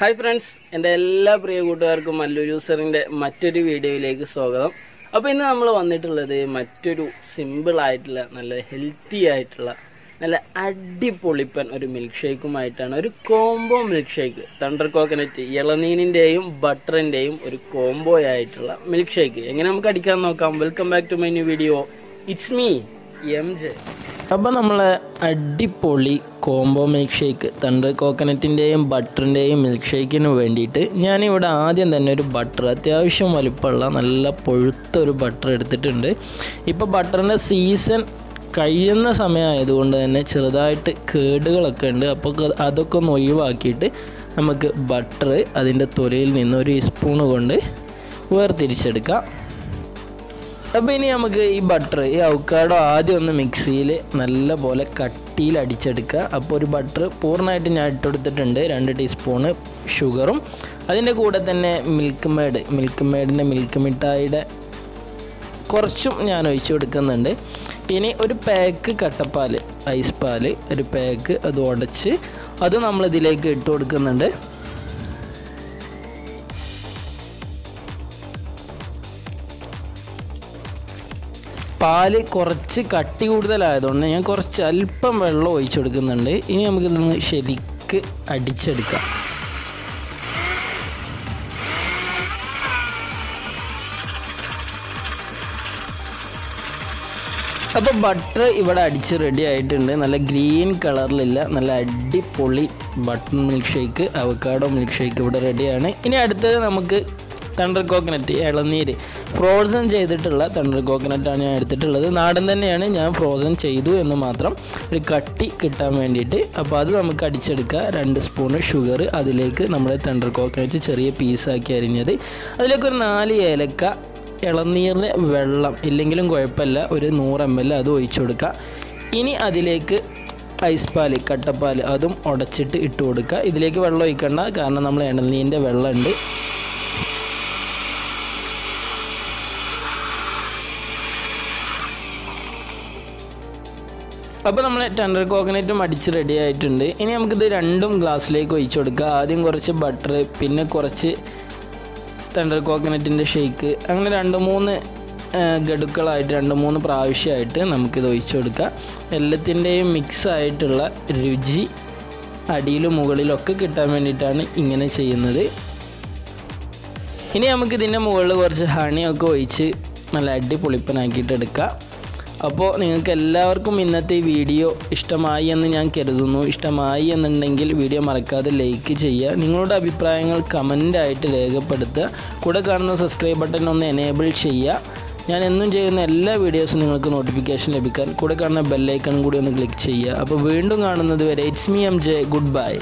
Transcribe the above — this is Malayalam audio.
ഹായ് ഫ്രണ്ട്സ് എന്റെ എല്ലാ പ്രിയ കൂട്ടുകാർക്കും മല്ലു യൂസറിന്റെ മറ്റൊരു വീഡിയോയിലേക്ക് സ്വാഗതം. അപ്പോൾ ഇന്ന് നമ്മൾ വന്നിട്ടുള്ളത് മറ്റൊരു സിമ്പിൾ ആയിട്ടുള്ള നല്ല ഹെൽത്തി ആയിട്ടുള്ള നല്ല അടിപൊളിപ്പൻ ഒരു മിൽക്ക് ഷേക്കുമായിട്ടാണ് ഒരു combo milk shake thunder coconut ഇളനീനിന്റെയും ബട്ടറിന്റെയും ഒരു കോംബോ ആയിട്ടുള്ള മിൽക്ക് ഷേക്ക് എങ്ങനെ നമുക്ക് അടിക്കാൻ നോക്കാം? Welcome back to my new video it's me M J അപ്പോൾ നമ്മൾ അടിപൊളി കോംബോ മിൽക്ക് ഷേക്ക് തണ്ടർ കോക്കനറ്റിന്റെയും ബട്ടറിന്റെയും മിൽക്ക് ഷേക്കിന് വേണ്ടിയിട്ട് ഞാനിവിടെ ആദ്യം തന്നെ ഒരു ബട്ടർ അത്യാവശ്യം വലുപ്പമുള്ള നല്ല പൊഴുത്തൊരു ബട്ടർ എടുത്തിട്ടുണ്ട്. ഇപ്പോൾ ബട്ടറിന്റെ സീസൺ കഴിയുന്ന സമയമായതുകൊണ്ട് തന്നെ ചെറുതായിട്ട് കേടുകളൊക്കെ ഉണ്ട്. അപ്പോൾ അതൊക്കെ ഒന്ന് ഒഴിവാക്കിയിട്ട് നമുക്ക് ബട്ടർ അതിന്റെ തൊലയിൽ നിന്ന് ഒരു സ്പൂണ് കൊണ്ട് വേർതിരിച്ചെടുക്കാം. അപ്പോൾ ഇനി നമുക്ക് ഈ ബട്ടർ ഈ അവക്കാഡോ ആദ്യം ഒന്ന് മിക്സിയിൽ നല്ല പോലെ കട്ടിയിൽ അടിച്ചെടുക്കുക. അപ്പോൾ ഒരു ബട്ടർ പൂർണമായിട്ട് ഞാൻ ഇട്ടെടുത്തിട്ടുണ്ട് രണ്ട് ടീസ്പൂണ് ഷുഗറും അതിന്റെ കൂടെ തന്നെ മിൽക്ക് മേഡ് മിൽക്ക് മേഡിന്റെ മിൽക്ക് മിഠായിയുടെ കുറച്ചും ഞാൻ ഒഴിച്ചു കൊടുക്കുന്നുണ്ട്. ഇനി ഒരു പാക്ക് കട്ടപ്പാൽ ഐസ് പാൽ ഒരു പാക്ക് അത് ഉടച്ച് അത് നമ്മൾ ഇതിലേക്ക് ഇട്ട് കൊടുക്കുന്നുണ്ട്. പാൽ കുറച്ച് കട്ടി കൂടുതലായതുകൊണ്ട് ഞാൻ കുറച്ച് അല്പം വെള്ളം ഒഴിച്ചു കൊടുക്കുന്നുണ്ട്. ഇനി നമുക്കിതൊന്ന് ശരിക്ക് അടിച്ചെടുക്കാം. അപ്പോൾ ബട്ടർ ഇവിടെ അടിച്ച് റെഡി ആയിട്ടുണ്ട്. നല്ല ഗ്രീൻ കളറിലില്ല നല്ല അടിപൊളി butter milk shake avocado milk shake ഇവിടെ റെഡിയാണ് ഇനി അടുത്തത് നമുക്ക് തണ്ടർ കോക്കനറ്റ് ഇളനീര്. ഫ്രോസൺ ചെയ്തിട്ടുള്ള തണ്ടർ കോക്കനറ്റാണ് ഞാൻ എടുത്തിട്ടുള്ളത്. നാടൻ തന്നെയാണ് ഞാൻ ഫ്രോസൺ ചെയ്തു എന്ന് മാത്രം ഒരു കട്ടി കിട്ടാൻ വേണ്ടിയിട്ട്. അപ്പോൾ അത് നമുക്ക് അടിച്ചെടുക്കുക. രണ്ട് സ്പൂണ് ഷുഗർ അതിലേക്ക് നമ്മുടെ തണ്ടർ കോക്കനറ്റ് ചെറിയ പീസാക്കി അരിഞ്ഞത്. അതിലേക്ക് ഒരു നാല് ഏലക്ക ഇളനീറിന് വെള്ളം ഇല്ലെങ്കിലും കുഴപ്പമില്ല ഒരു നൂറ് എം എൽ അത് ഒഴിച്ചു കൊടുക്കുക. ഇനി അതിലേക്ക് ഐസ് പാൽ കട്ടപ്പാൽ അതും ഉടച്ചിട്ട് ഇട്ട് കൊടുക്കുക. ഇതിലേക്ക് വെള്ളം ഒഴിക്കണ്ട കാരണം നമ്മൾ ഇളനീരിന്റെ വെള്ളമുണ്ട്. അപ്പോൾ നമ്മൾ ടെൻഡർ കോക്കനറ്റും അടിച്ച് റെഡി ആയിട്ടുണ്ട്. ഇനി നമുക്കിത് രണ്ടും ഗ്ലാസ്സിലേക്ക് ഒഴിച്ചു കൊടുക്കുക. ആദ്യം കുറച്ച് ബട്ടർ പിന്നെ കുറച്ച് ടെൻഡർ കോക്കനറ്റിന്റെ ഷേക്ക് അങ്ങനെ രണ്ട് മൂന്ന് ഗഡുക്കളായിട്ട് രണ്ട് മൂന്ന് പ്രാവശ്യമായിട്ട് നമുക്കിത് ഒഴിച്ചു കൊടുക്കാം എല്ലാത്തിന്റെയും മിക്സ് ആയിട്ടുള്ള രുചി അടിയിലും മുകളിലൊക്കെ കിട്ടാൻ വേണ്ടിയിട്ടാണ് ഇങ്ങനെ ചെയ്യുന്നത്. ഇനി നമുക്കിതിന്റെ മുകളിൽ കുറച്ച് ഹണിയൊക്കെ ഒഴിച്ച് നല്ല അടിപൊളിപ്പനാക്കിയിട്ട് എടുക്കാം. അപ്പോൾ നിങ്ങൾക്ക് എല്ലാവർക്കും ഇന്നത്തെ വീഡിയോ ഇഷ്ടമായി എന്ന് ഞാൻ കരുതുന്നു. ഇഷ്ടമായി എന്നുണ്ടെങ്കിൽ വീഡിയോ മറക്കാതെ ലൈക്ക് ചെയ്യുക. നിങ്ങളുടെ അഭിപ്രായങ്ങൾ കമന്റായിട്ട് രേഖപ്പെടുത്തുക. കൂടെ കാണുന്ന സബ്സ്ക്രൈബ് ബട്ടൺ ഒന്ന് എനേബിൾ ചെയ്യുക. ഞാൻ എന്നും ചെയ്യുന്ന എല്ലാ വീഡിയോസും നിങ്ങൾക്ക് നോട്ടിഫിക്കേഷൻ ലഭിക്കാൻ കൂടെ കാണുന്ന ബെല്ലൈക്കൺ കൂടി ഒന്ന് ക്ലിക്ക് ചെയ്യുക. അപ്പോൾ വീണ്ടും കാണുന്നത് വരെ it's me M J goodbye